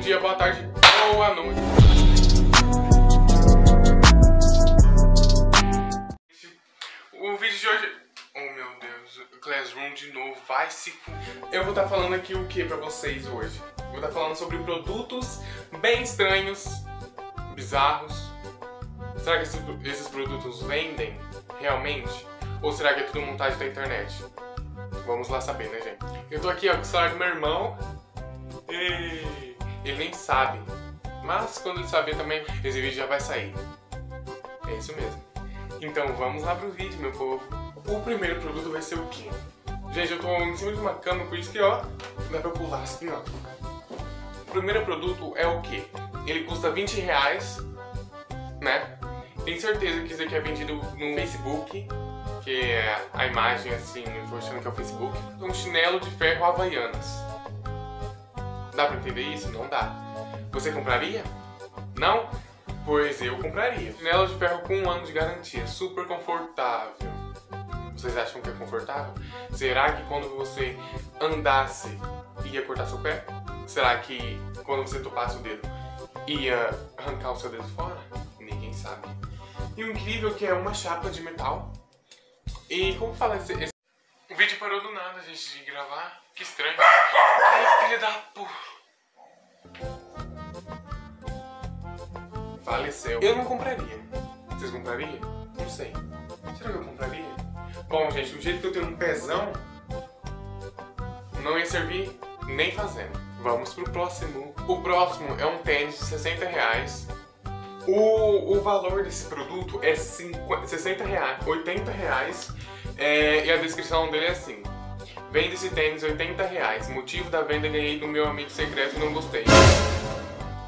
dia, boa tarde, boa noite. O vídeo de hoje... Oh meu Deus, Classroom de novo, vai se... Eu vou estar falando aqui o que pra vocês hoje? Vou estar falando sobre produtos bem estranhos, bizarros. Será que esses produtos vendem realmente? Ou será que é tudo montagem da internet? Vamos lá saber, né, gente? Eu tô aqui ó, com o celular do meu irmão. E ele nem sabe. Mas quando ele saber também, esse vídeo já vai sair. É isso mesmo. Então vamos lá pro vídeo, meu povo. O primeiro produto vai ser o quê? Gente, eu tô em cima de uma cama, por isso que, ó, dá pra pular assim, ó. O primeiro produto é o quê? Ele custa 20 reais, né? Tenho certeza que isso aqui é vendido no Facebook, que é a imagem assim, achando que é o Facebook. Um chinelo de ferro Havaianas. Dá pra entender isso? Não dá. Você compraria? Não? Pois eu compraria. Chinelo de ferro com um ano de garantia, super confortável. Vocês acham que é confortável? Será que quando você andasse ia cortar seu pé? Será que quando você topasse o dedo ia arrancar o seu dedo fora? Ninguém sabe. E o incrível é que é uma chapa de metal. E como fala esse, esse... O vídeo parou do nada, gente, de gravar. Que estranho. Ai, filha da pu... Faleceu. Eu não compraria. Vocês comprariam? Não sei. Será que eu compraria? Bom, gente, do jeito que eu tenho um pezão, não ia servir nem fazendo. Vamos pro próximo. O próximo é um tênis de 60 reais. O, o valor desse produto é 50, 60 reais, 80 reais. É, e a descrição dele é assim. Vende esse tênis 80 reais. Motivo da venda ganhei do meu amigo secreto e não gostei.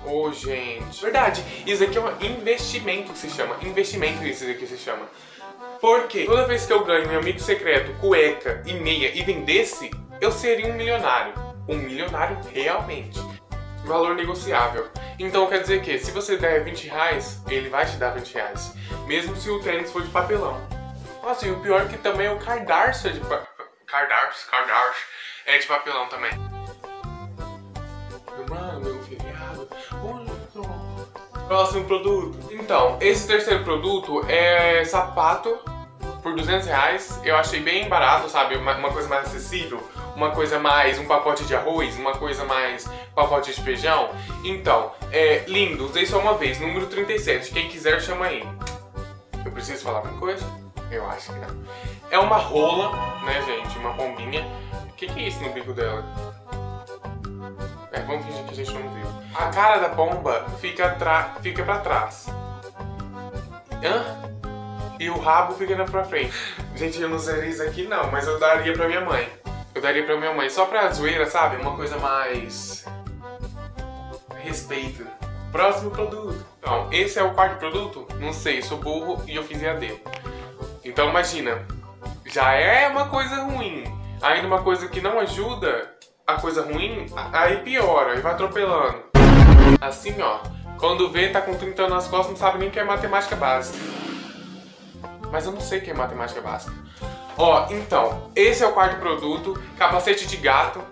Ô, oh, gente. Verdade, isso aqui é um investimento que se chama. Investimento isso aqui se chama. Porque toda vez que eu ganho meu amigo secreto, cueca e meia e vendesse, eu seria um milionário. Um milionário realmente. Valor negociável. Então quer dizer que se você der 20 reais, ele vai te dar 20 reais. Mesmo se o tênis for de papelão. Nossa, e o pior é que também o cardarço é de papelão. Cardarço, cardarço. É de papelão também. Mano, meu feriado. Próximo produto. Então, esse terceiro produto é sapato por 200 reais. Eu achei bem barato, sabe? Uma, uma, coisa mais acessível. Uma coisa mais um pacote de arroz, uma coisa mais pacote de feijão. Então, é lindo. Usei só uma vez. Número 37. Quem quiser, chama aí. Eu preciso falar uma coisa? Eu acho que não. É uma rola, né, gente? Uma pombinha. O que, que é isso no bico dela? É, vamos fingir que a gente não viu. A cara da pomba fica, fica pra trás. Hã? E o rabo fica pra frente. Gente, eu não usaria isso aqui não, mas eu daria pra minha mãe. Eu daria pra minha mãe, só pra zoeira, sabe? Uma coisa mais... Respeito. Próximo produto. Então, esse é o quarto produto? Não sei, sou burro e eu fiz EAD. Então imagina, já é uma coisa ruim. Ainda uma coisa que não ajuda a coisa ruim, aí piora, e vai atropelando. Assim, ó. Quando vê, tá com 30 anos nas costas, não sabe nem o que é matemática básica. Mas eu não sei o que é matemática básica. Ó, então, esse é o quarto produto, capacete de gato.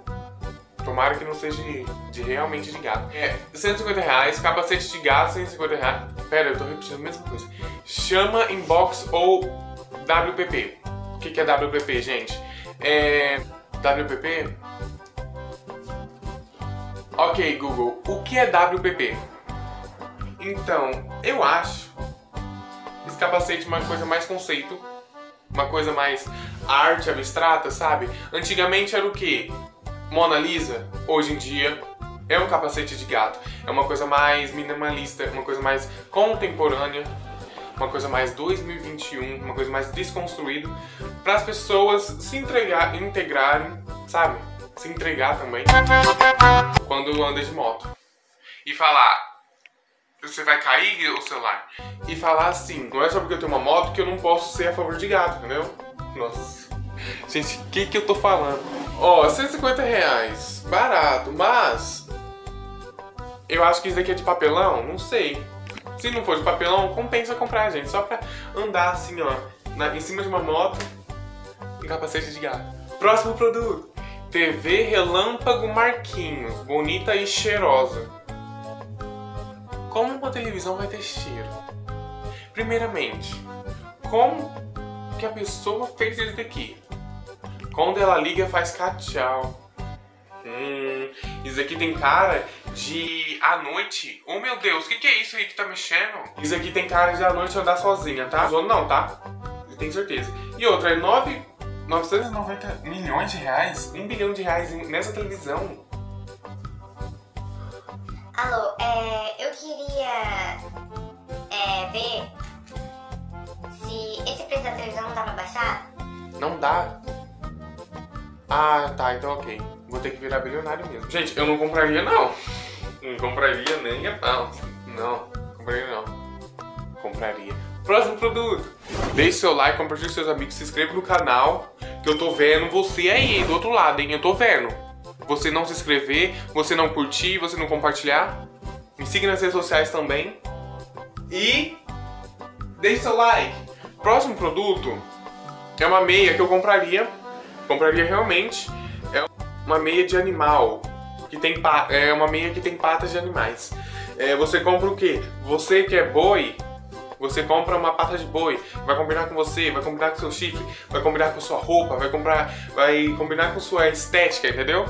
Tomara que não seja de, de realmente de gato. É, 150 reais, capacete de gato, 150 reais. Pera, eu tô repetindo a mesma coisa. Chama inbox ou WPP. O que, é WPP, gente? É... WPP Ok, Google, o que é WPP? Então, eu acho esse capacete uma coisa mais conceito, uma coisa mais arte abstrata, sabe? Antigamente era o que? Mona Lisa, hoje em dia é um capacete de gato. É uma coisa mais minimalista, uma coisa mais contemporânea, uma coisa mais 2021, uma coisa mais desconstruída, para as pessoas se entregar, integrarem, sabe? se entregar também quando anda de moto. E falar, você vai cair o celular. E falar assim, não é só porque eu tenho uma moto que eu não posso ser a favor de gato, entendeu? Nossa. Gente, o que que eu tô falando? Ó, oh, 150 reais. Barato, mas... Eu acho que isso daqui é de papelão, não sei. Se não for de papelão, compensa comprar, gente. Só pra andar assim, ó, na, em cima de uma moto, um capacete de gato. Próximo produto. TV Relâmpago Marquinhos, bonita e cheirosa. como uma televisão vai ter cheiro? Primeiramente, como que a pessoa fez isso daqui? Quando ela liga, faz tchau. Hum, isso aqui tem cara de à noite. Oh meu Deus, o que, que é isso aí que tá mexendo? Isso aqui tem cara de à noite andar sozinha, tá? Não, tá? Eu tenho certeza. E outra, é 9, 990 milhões de reais? 1 bilhão de reais nessa televisão. Alô, é, eu queria é, ver se esse preço da televisão não dá pra baixar. Não dá? Ah, tá, então ok. Vou ter que virar bilionário mesmo. Gente, eu não compraria não. Não compraria nem a pau. Não, compraria não. Compraria. Próximo produto. Deixe seu like, compartilhe com seus amigos, se inscreva no canal. Que eu tô vendo você aí, do outro lado, hein? Eu tô vendo você não se inscrever, você não curtir, você não compartilhar. Me siga nas redes sociais também. E deixe seu like. Próximo produto é uma meia que eu compraria. Compraria realmente. É uma meia de animal. Que tem é uma meia que tem patas de animais. É, você compra o quê? Você que é boi, você compra uma pata de boi, vai combinar com você, vai combinar com seu chifre, vai combinar com sua roupa, vai comprar, vai combinar com sua estética, entendeu?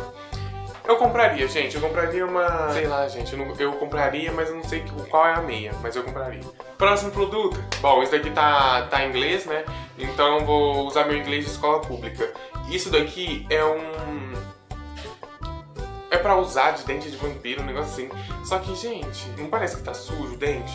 Eu compraria, gente. Eu compraria uma. Sei lá, gente. Eu, não... eu, compraria, mas eu não sei qual é a meia. Mas eu compraria. Próximo produto. Bom, isso daqui tá, tá em inglês, né? Então vou usar meu inglês de escola pública. Isso daqui é um. É pra usar de dente de vampiro, um negócio assim. Só que, gente, não parece que tá sujo o dente?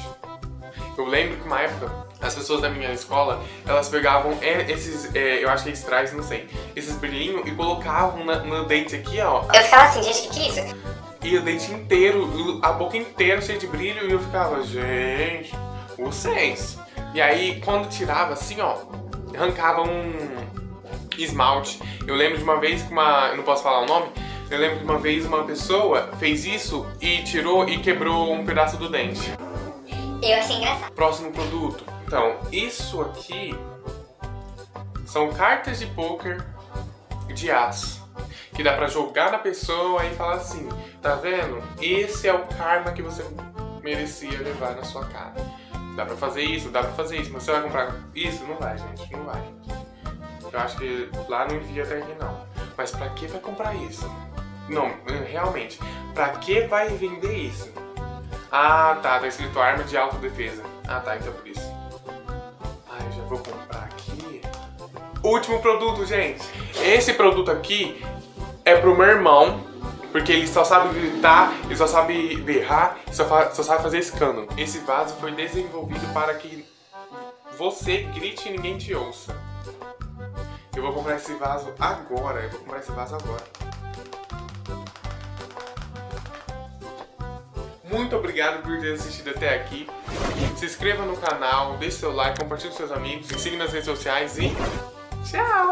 Eu lembro que uma época, as pessoas da minha escola, elas pegavam esses, é, eu acho que é estrais, não sei, esses brilhinhos e colocavam na, no dente aqui, ó. Eu ficava assim, gente, que que é isso? E o dente inteiro, a boca inteira cheia de brilho, e eu ficava, gente, vocês. E aí, quando tirava assim, ó, arrancava um esmalte. Eu lembro de uma vez que uma, eu não posso falar o nome, eu lembro que uma vez uma pessoa fez isso e tirou e quebrou um pedaço do dente. Eu achei engraçado. Próximo produto. Então, isso aqui são cartas de poker de aço. Que dá pra jogar na pessoa e falar assim, tá vendo? Esse é o karma que você merecia levar na sua cara. Dá pra fazer isso, dá pra fazer isso, mas você vai comprar isso? Não vai, gente, não vai. Eu acho que lá não envia até aqui não. Mas pra que vai comprar isso? Não, realmente, pra que vai vender isso? Ah, tá, tá escrito arma de autodefesa. Ah, tá, então é por isso. Ah, eu já vou comprar aqui. Último produto, gente. Esse produto aqui é pro meu irmão, porque ele só sabe gritar, ele só sabe berrar, só, só sabe fazer escândalo. Esse vaso foi desenvolvido para que você grite e ninguém te ouça. Eu vou comprar esse vaso agora, eu vou comprar esse vaso agora. Muito obrigado por ter assistido até aqui. Se inscreva no canal, deixe seu like, compartilhe com seus amigos, siga nas redes sociais e tchau!